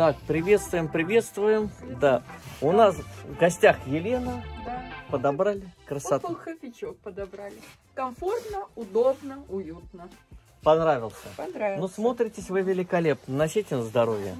Так, приветствуем, приветствуем. Да, у нас в гостях Елена. Да. Подобрали красоту. Вот кофейчок подобрали. Комфортно, удобно, уютно. Понравился. Понравилось. Ну, смотритесь вы великолепно. Носите на здоровье.